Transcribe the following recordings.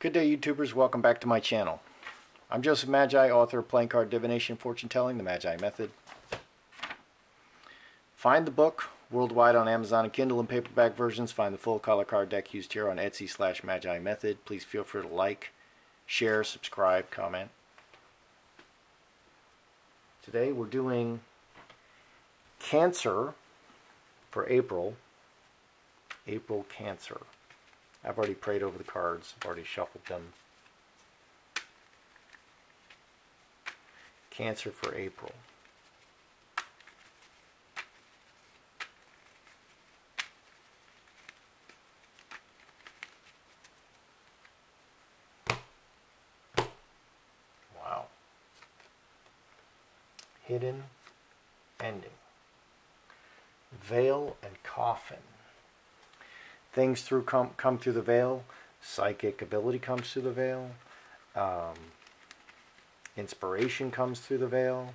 Good day YouTubers, welcome back to my channel. I'm Joseph Magi, author of Playing Card Divination Fortune Telling, The Magi Method. Find the book worldwide on Amazon and Kindle and paperback versions. Find the full color card deck used here on Etsy slash Magi Method. Please feel free to like, share, subscribe, comment. Today we're doing Cancer for April. April Cancer. I've already prayed over the cards. I've already shuffled them. Cancer for April. Wow. Hidden ending. Veil and coffin things through come come through the veil. Psychic ability comes through the veil. Um, inspiration comes through the veil.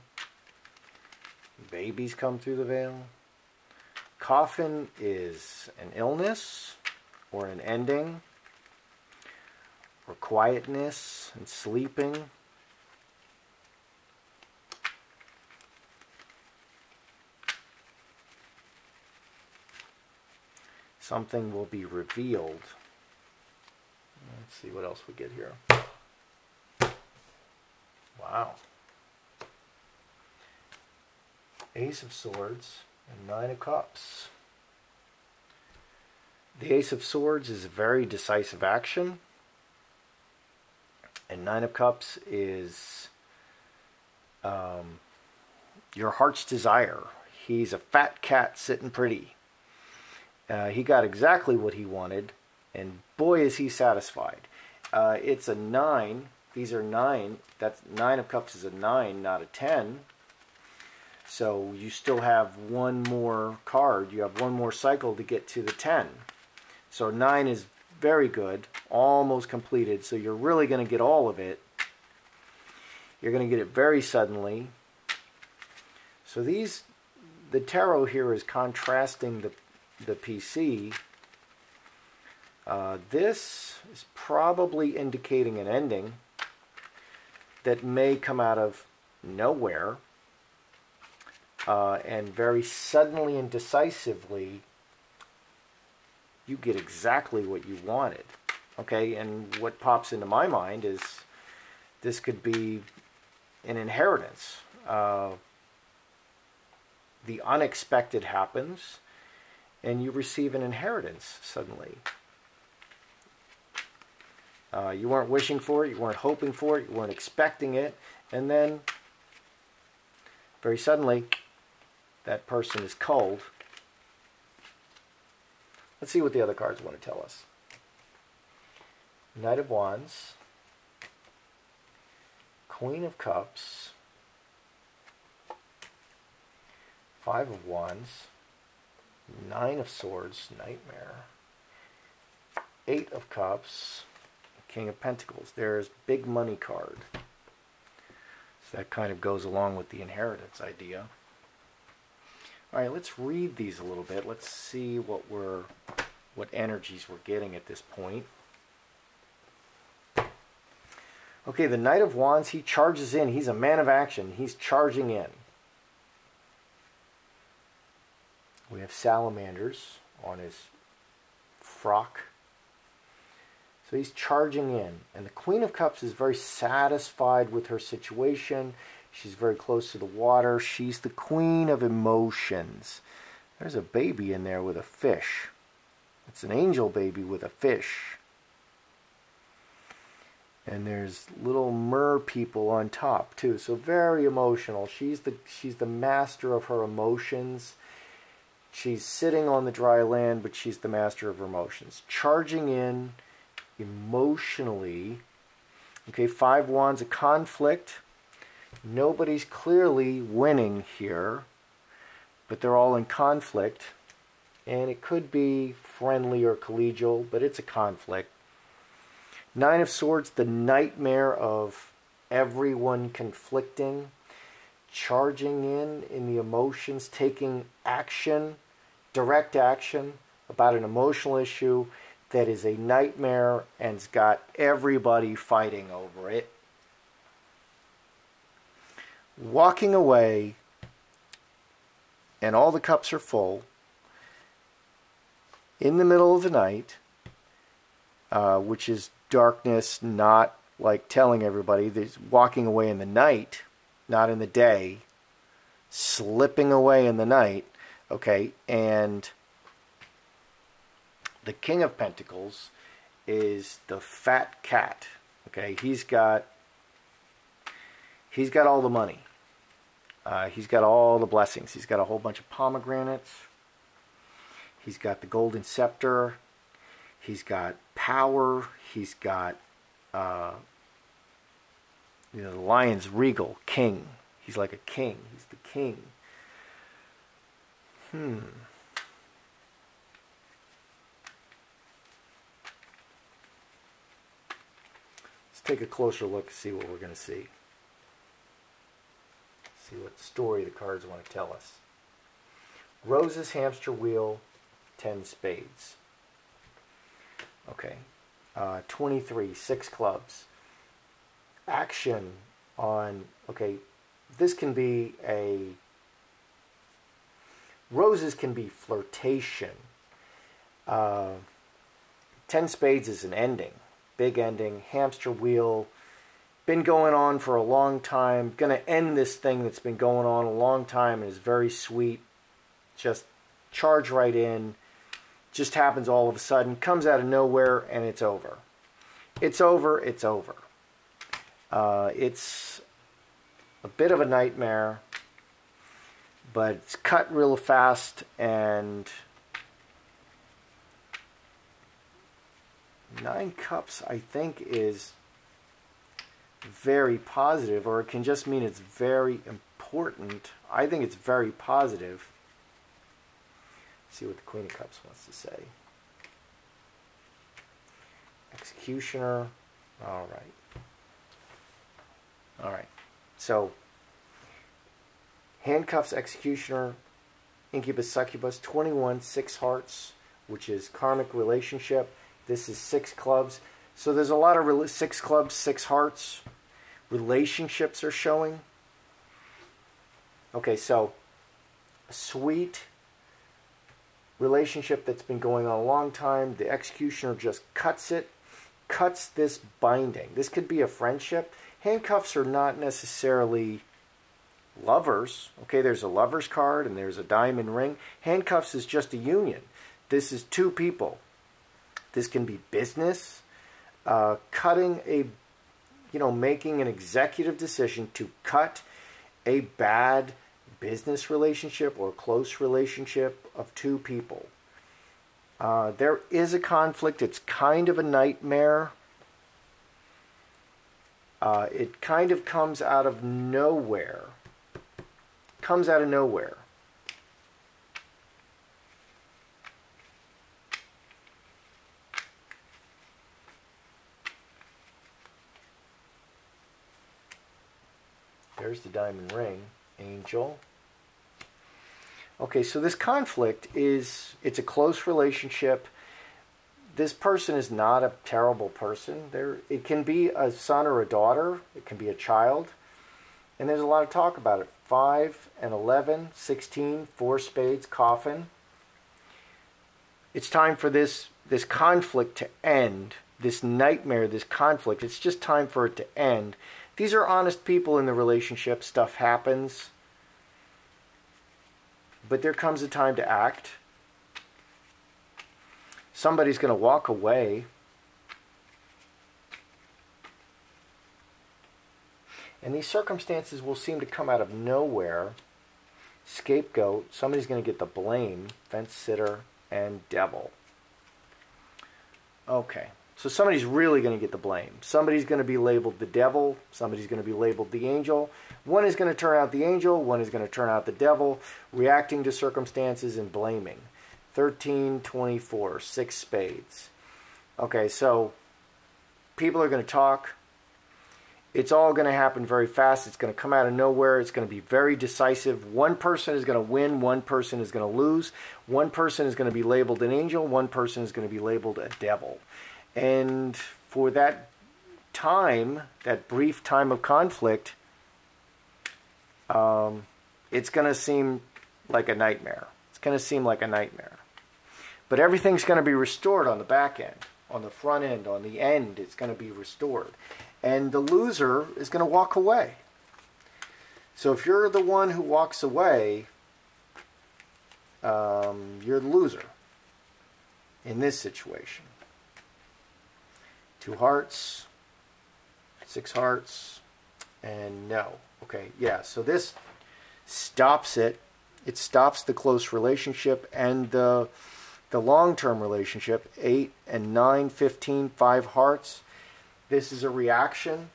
Babies come through the veil. Coffin is an illness or an ending or quietness and sleeping. Something will be revealed. Let's see what else we get here. Wow. Ace of Swords and Nine of Cups. The Ace of Swords is a very decisive action. And Nine of Cups is um, your heart's desire. He's a fat cat sitting pretty. Uh, he got exactly what he wanted, and boy is he satisfied. Uh, it's a 9. These are 9. That's 9 of cups is a 9, not a 10. So you still have one more card. You have one more cycle to get to the 10. So 9 is very good, almost completed. So you're really going to get all of it. You're going to get it very suddenly. So these, the tarot here is contrasting the the PC, uh, this is probably indicating an ending that may come out of nowhere uh, and very suddenly and decisively you get exactly what you wanted. Okay, and what pops into my mind is this could be an inheritance. Uh, the unexpected happens and you receive an inheritance suddenly. Uh, you weren't wishing for it, you weren't hoping for it, you weren't expecting it, and then very suddenly that person is cold. Let's see what the other cards want to tell us. Knight of Wands, Queen of Cups, Five of Wands, Nine of Swords, Nightmare. Eight of Cups, King of Pentacles. There's Big Money card. So that kind of goes along with the inheritance idea. All right, let's read these a little bit. Let's see what we're, what energies we're getting at this point. Okay, the Knight of Wands, he charges in. He's a man of action. He's charging in. We have salamanders on his frock. So he's charging in. And the Queen of Cups is very satisfied with her situation. She's very close to the water. She's the queen of emotions. There's a baby in there with a fish. It's an angel baby with a fish. And there's little mer people on top too. So very emotional. She's the she's the master of her emotions. She's sitting on the dry land, but she's the master of her emotions. Charging in emotionally. Okay, five wands, a conflict. Nobody's clearly winning here, but they're all in conflict. And it could be friendly or collegial, but it's a conflict. Nine of Swords, the nightmare of everyone conflicting, charging in in the emotions, taking action direct action about an emotional issue, that is a nightmare and's got everybody fighting over it. Walking away and all the cups are full in the middle of the night, uh, which is darkness, not like telling everybody. There's walking away in the night, not in the day, slipping away in the night. Okay, and the King of Pentacles is the fat cat. Okay, he's got he's got all the money. Uh, he's got all the blessings. He's got a whole bunch of pomegranates. He's got the golden scepter. He's got power. He's got uh, you know the lion's regal king. He's like a king. He's the king. Hmm. Let's take a closer look see what we're going to see. See what story the cards want to tell us. Roses, hamster wheel, 10 spades. Okay. Uh, 23, 6 clubs. Action on, okay, this can be a, roses can be flirtation. Uh, 10 spades is an ending big ending, hamster wheel, been going on for a long time, to end this thing that's been going on a long time and is very sweet. Just charge right in, just happens all of a sudden, comes out of nowhere, and it's over. It's over, it's over. Uh, it's a bit of a nightmare, but it's cut real fast and Nine Cups, I think, is very positive, or it can just mean it's very important. I think it's very positive. See what the Queen of Cups wants to say. Executioner. All right. All right. So, handcuffs, executioner, incubus, succubus, 21, six hearts, which is karmic relationship. This is six clubs. So there's a lot of six clubs, six hearts. Relationships are showing. Okay, so a sweet relationship that's been going on a long time. The executioner just cuts it, cuts this binding. This could be a friendship. Handcuffs are not necessarily lovers. Okay, there's a lover's card and there's a diamond ring. Handcuffs is just a union. This is two people this can be business, uh, cutting a, you know, making an executive decision to cut a bad business relationship or close relationship of two people. Uh, there is a conflict. It's kind of a nightmare. Uh, it kind of comes out of nowhere. Comes out of nowhere. There's the diamond ring, angel. Okay, so this conflict is, it's a close relationship. This person is not a terrible person. There, It can be a son or a daughter. It can be a child. And there's a lot of talk about it. 5 and 11, 16, 4 spades, coffin. It's time for this, this conflict to end. This nightmare, this conflict. It's just time for it to end. These are honest people in the relationship. Stuff happens. But there comes a time to act. Somebody's going to walk away. And these circumstances will seem to come out of nowhere. Scapegoat, somebody's going to get the blame, fence sitter, and devil. Okay. So somebody's really going to get the blame. Somebody's going to be labeled the devil. Somebody's going to be labeled the angel. One is going to turn out the angel. One is going to turn out the devil, reacting to circumstances and blaming. 13, 24, six spades. Okay, so people are going to talk. It's all going to happen very fast. It's going to come out of nowhere. It's going to be very decisive. One person is going to win. One person is going to lose. One person is going to be labeled an angel. One person is going to be labeled a devil. And for that time, that brief time of conflict, um, it's going to seem like a nightmare. It's going to seem like a nightmare. But everything's going to be restored on the back end, on the front end, on the end. It's going to be restored and the loser is going to walk away. So if you're the one who walks away, um, you're the loser in this situation. Two hearts, six hearts, and no. Okay, yeah, so this stops it. It stops the close relationship and the, the long-term relationship. 8 and 9, 15, 5 hearts this is a reaction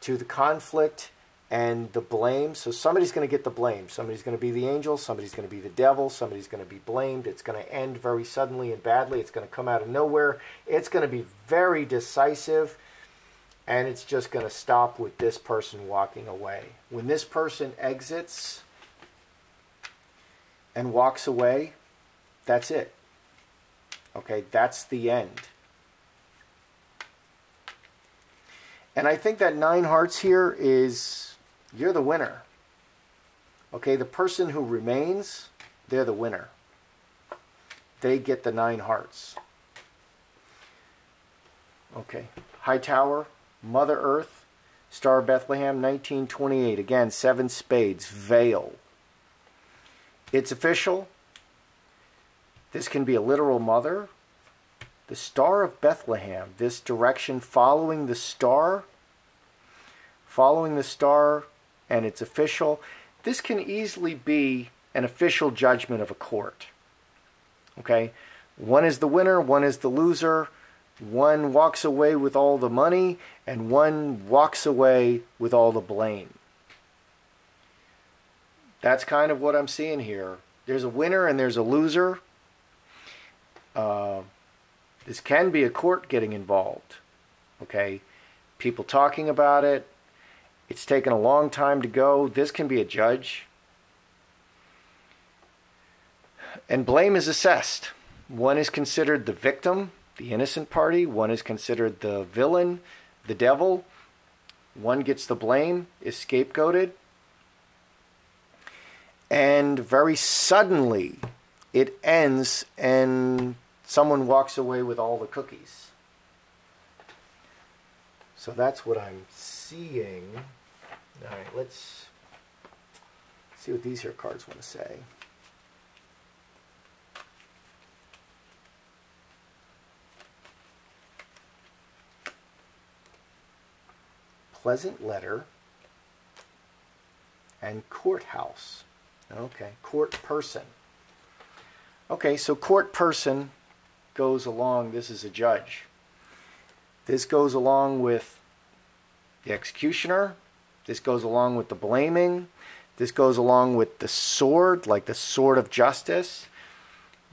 to the conflict and the blame. So somebody's going to get the blame. Somebody's going to be the angel. Somebody's going to be the devil. Somebody's going to be blamed. It's going to end very suddenly and badly. It's going to come out of nowhere. It's going to be very decisive. And it's just going to stop with this person walking away. When this person exits and walks away, that's it. Okay, that's the end. And I think that nine hearts here is you're the winner. Okay, the person who remains, they're the winner. They get the nine hearts. Okay, High Tower, Mother Earth, Star of Bethlehem, 1928. Again, seven spades, veil. It's official. This can be a literal mother the Star of Bethlehem, this direction following the star, following the star, and it's official. This can easily be an official judgment of a court. Okay? One is the winner, one is the loser. One walks away with all the money, and one walks away with all the blame. That's kind of what I'm seeing here. There's a winner and there's a loser. Uh, this can be a court getting involved. Okay? People talking about it. It's taken a long time to go. This can be a judge. And blame is assessed. One is considered the victim, the innocent party. One is considered the villain, the devil. One gets the blame, is scapegoated. And very suddenly, it ends and someone walks away with all the cookies. So that's what I'm seeing. All right, let's see what these here cards want to say. Pleasant letter and courthouse. Okay, court person. Okay, so court person goes along, this is a judge. This goes along with the executioner. This goes along with the blaming. This goes along with the sword, like the sword of justice.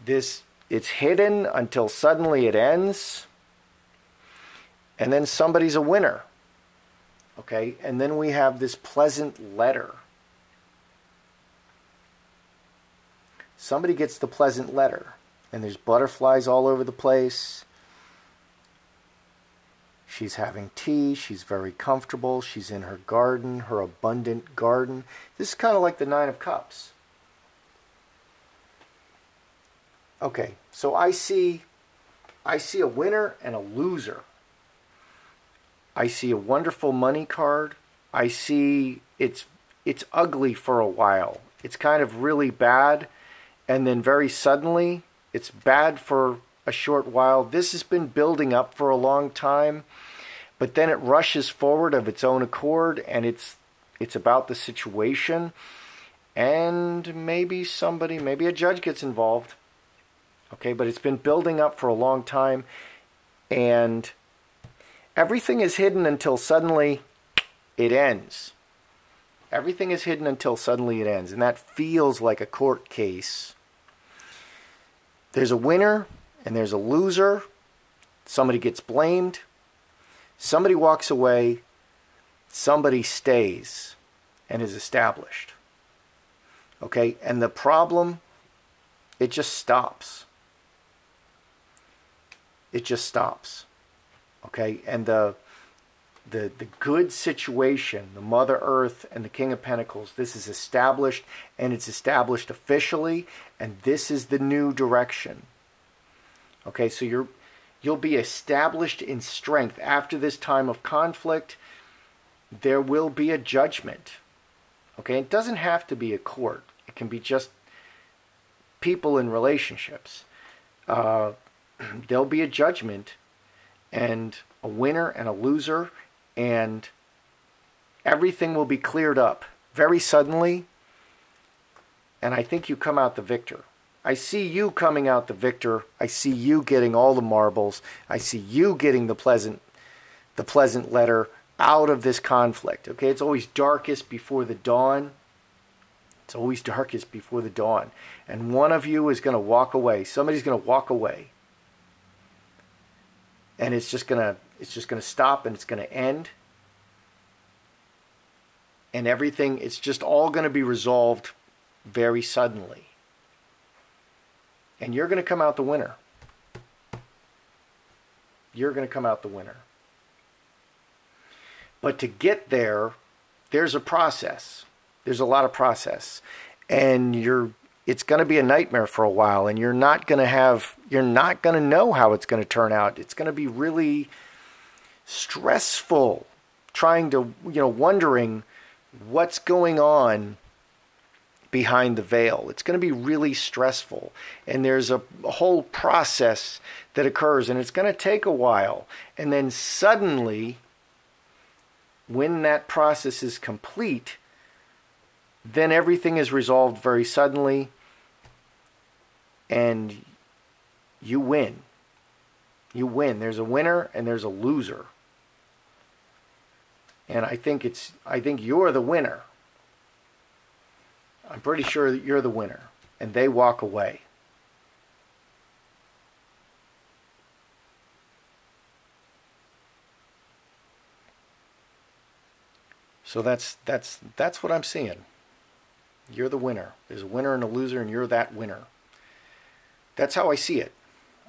This it's hidden until suddenly it ends. And then somebody's a winner. Okay? And then we have this pleasant letter. Somebody gets the pleasant letter and there's butterflies all over the place. She's having tea. She's very comfortable. She's in her garden, her abundant garden. This is kind of like the Nine of Cups. Okay, so I see I see a winner and a loser. I see a wonderful money card. I see it's it's ugly for a while. It's kind of really bad and then very suddenly it's bad for a short while. This has been building up for a long time, but then it rushes forward of its own accord and it's it's about the situation and maybe somebody, maybe a judge gets involved. Okay, but it's been building up for a long time and everything is hidden until suddenly it ends. Everything is hidden until suddenly it ends, and that feels like a court case there's a winner and there's a loser. Somebody gets blamed. Somebody walks away. somebody stays and is established. Okay, and the problem, it just stops. It just stops. Okay, and the the the good situation, the Mother Earth and the King of Pentacles, this is established and it's established officially, and this is the new direction. Okay, so you're you'll be established in strength after this time of conflict. There will be a judgment. Okay, it doesn't have to be a court. It can be just people in relationships. Uh, there'll be a judgment and a winner and a loser, and everything will be cleared up very suddenly. And I think you come out the victor. I see you coming out the victor. I see you getting all the marbles. I see you getting the pleasant the pleasant letter out of this conflict. Okay, it's always darkest before the dawn. It's always darkest before the dawn. And one of you is going to walk away. Somebody's going to walk away. And it's just going to it's just going to stop and it's going to end. And everything it's just all going to be resolved very suddenly. And you're going to come out the winner. You're going to come out the winner. But to get there, there's a process. There's a lot of process. And you're it's going to be a nightmare for a while and you're not going to have you're not going to know how it's going to turn out. It's going to be really stressful trying to, you know, wondering what's going on behind the veil. It's going to be really stressful. And there's a, a, whole process that occurs, and it's going to take a while. And then suddenly, when that process is complete, then everything is resolved very suddenly, and you win. You win. There's a winner and there's a loser. And I think it's I think you're the winner. I'm pretty sure that you're the winner. And they walk away. So that's that's that's what I'm seeing. You're the winner. There's a winner and a loser, and you're that winner. That's how I see it.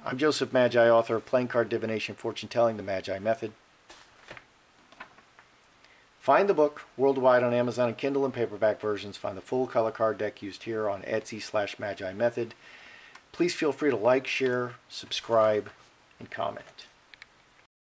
I'm Joseph Magi, author of Playing Card Divination, Fortune Telling, The Magi Method. Find the book worldwide on Amazon and Kindle and paperback versions. Find the full color card deck used here on Etsy slash Magi Method. Please feel free to like, share, subscribe, and comment.